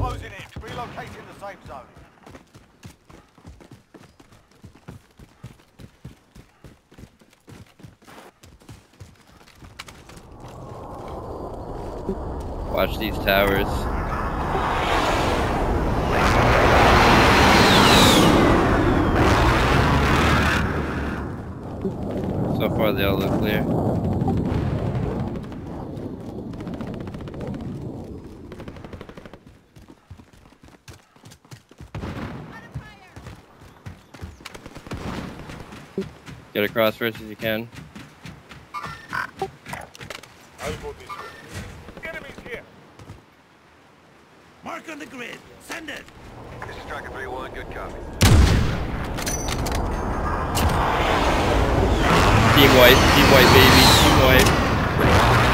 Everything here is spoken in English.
Closing in. Relocating the safe zone. Watch these towers. So far they all look clear. Get across first as you can. I'll go this way. Enemies here. Mark on the grid. Send it. This is Striker 3-1. Good copy. Team white, team white baby, team white.